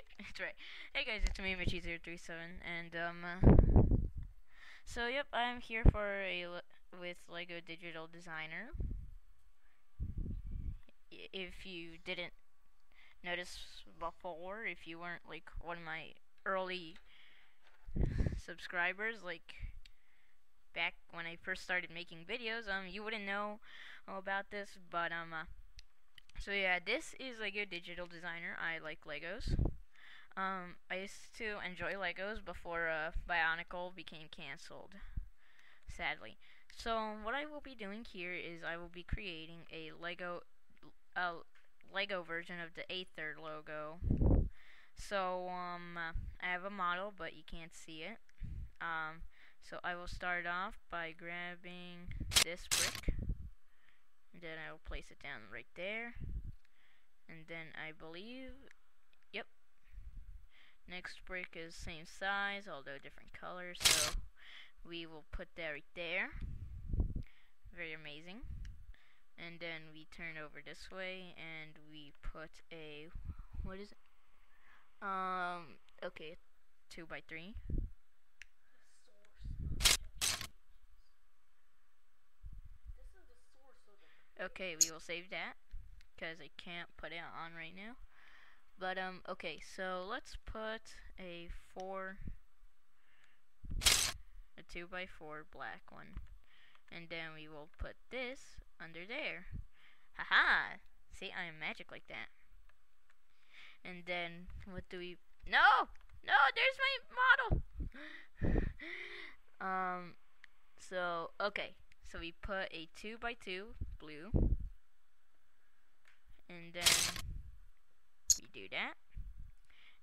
Yeah, that's right. Hey guys, it's me, Michi037, and um, so yep, I'm here for a with Lego Digital Designer. If you didn't notice before, if you weren't like one of my early subscribers, like back when I first started making videos, um, you wouldn't know about this, but um, uh, so yeah, this is Lego Digital Designer. I like Legos. Um, I used to enjoy Legos before uh, Bionicle became cancelled, sadly. So what I will be doing here is I will be creating a Lego, a Lego version of the Aether logo. So um, I have a model, but you can't see it. Um, so I will start off by grabbing this brick, and then I will place it down right there. And then I believe Next brick is same size, although different colors, so we will put that right there. Very amazing. And then we turn over this way, and we put a, what is it? Um, okay, 2 by 3 Okay, we will save that, because I can't put it on right now. But, um, okay, so let's put a 4, a 2 by 4 black one. And then we will put this under there. Haha! See, I am magic like that. And then, what do we... No! No, there's my model! um, so, okay. So we put a 2 by 2 blue. And then do that.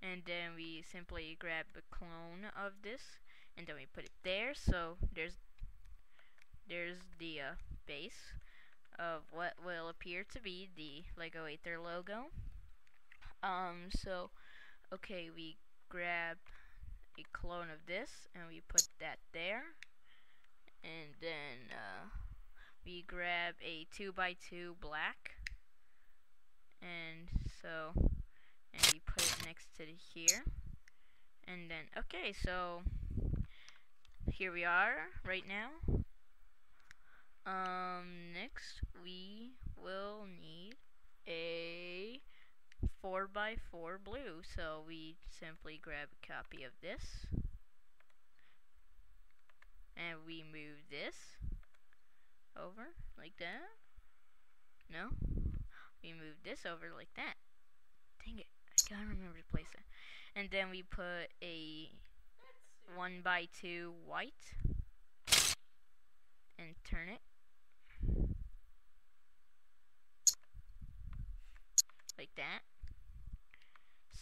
And then we simply grab the clone of this and then we put it there. So there's there's the uh, base of what will appear to be the Lego Aether logo. Um, so, okay, we grab a clone of this and we put that there. And then uh, we grab a 2x2 black. And so and we put it next to here. And then okay so here we are right now. Um next we will need a 4x4 blue. So we simply grab a copy of this. And we move this over like that. No? We move this over like that. Dang it gotta remember to place it. And then we put a one by two white and turn it like that.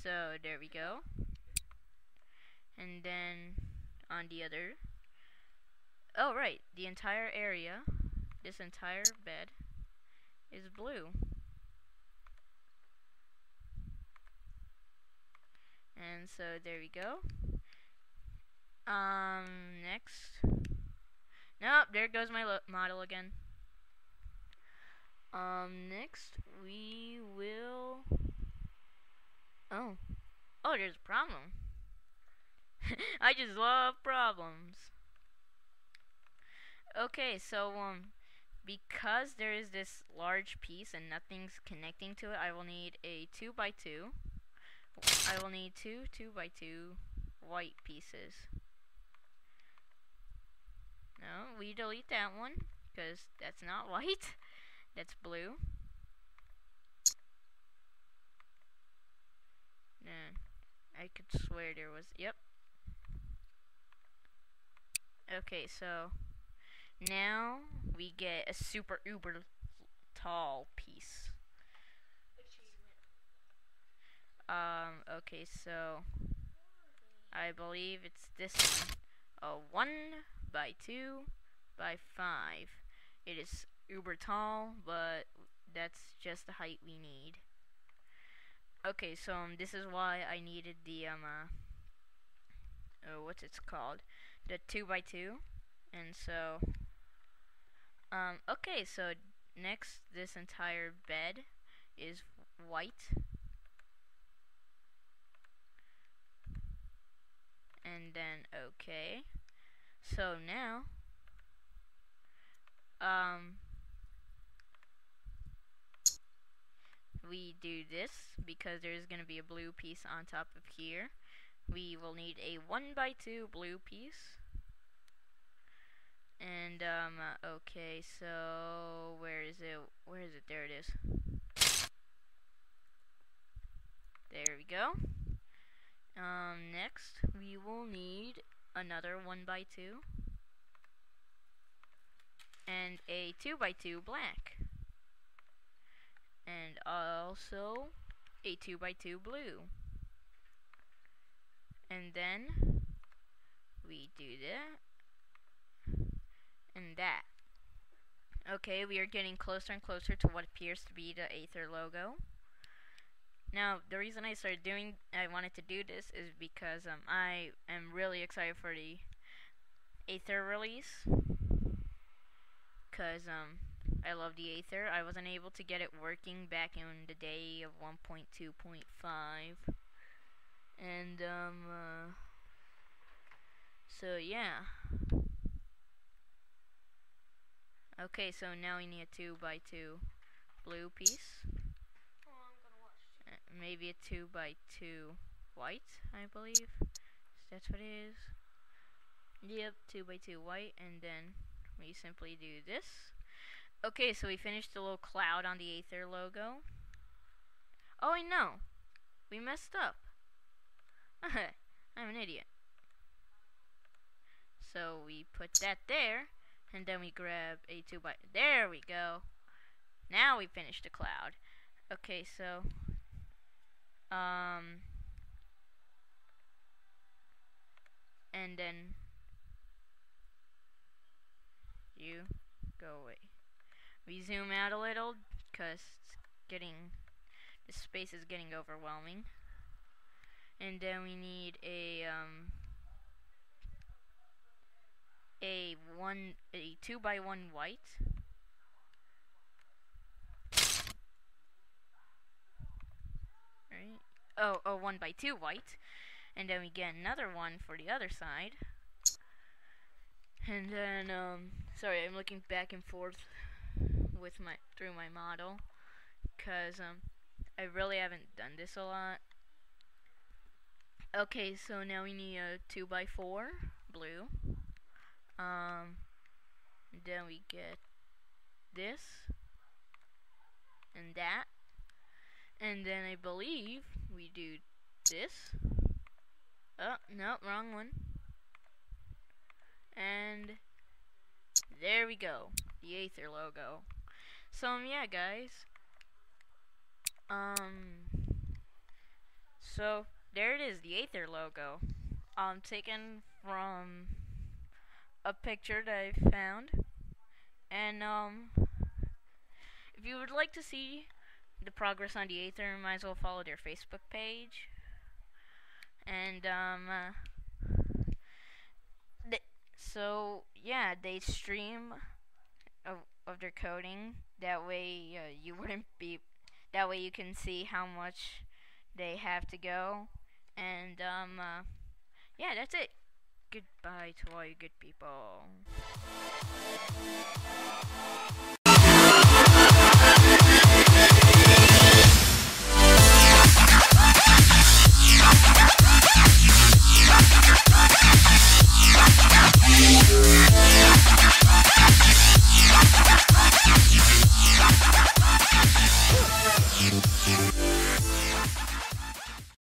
So there we go. And then on the other, oh right, the entire area, this entire bed is blue. And so there we go. Um, next. Nope, there goes my model again. Um, next we will. Oh. Oh, there's a problem. I just love problems. Okay, so, um, because there is this large piece and nothing's connecting to it, I will need a 2 by 2 I will need two 2 by 2 white pieces. No, we delete that one because that's not white. That's blue. No, I could swear there was, yep. Okay, so now we get a super uber tall piece. Um, okay, so I believe it's this one. A 1 by 2 by 5. It is uber tall, but that's just the height we need. Okay, so um, this is why I needed the, um, uh, oh, what's it's called? The 2 by 2 And so, um, okay, so next, this entire bed is white and then okay. So now, um, we do this because there's going to be a blue piece on top of here. We will need a 1 by 2 blue piece. And, um, okay, so, where is it? Where is it? There it is. There we go. Um, next, we will need another 1 by 2 and a 2 by 2 black. And also a 2 by 2 blue. And then we do that and that. Okay we are getting closer and closer to what appears to be the Aether logo now, the reason I started doing, I wanted to do this is because um, I am really excited for the Aether release. Because um, I love the Aether. I wasn't able to get it working back in the day of 1.2.5. And, um, uh, so yeah. Okay, so now we need a 2 by 2 blue piece maybe a 2 by 2 white, I believe. That's what it is. Yep, 2 by 2 white, and then we simply do this. Okay, so we finished the little cloud on the Aether logo. Oh, I know. We messed up. I'm an idiot. So we put that there, and then we grab a 2 by... There we go. Now we finished the cloud. Okay, so um, and then you go away. We zoom out a little because it's getting, the space is getting overwhelming. And then we need a, um, a one, a two by one white. Right? Oh, oh, one by two white. And then we get another one for the other side. And then, um, sorry, I'm looking back and forth with my, through my model. Because, um, I really haven't done this a lot. Okay, so now we need a 2 by 4 blue. Um, then we get this and that and then I believe we do this. Oh, no, wrong one. And there we go. The Aether logo. So, um, yeah, guys. Um, so, there it is, the Aether logo. Um, taken from a picture that I found. And, um, if you would like to see the progress on the Aether, might as well follow their Facebook page. And, um, uh, so, yeah, they stream of, of their coding. That way, uh, you wouldn't be, that way you can see how much they have to go. And, um, uh, yeah, that's it. Goodbye to all you good people.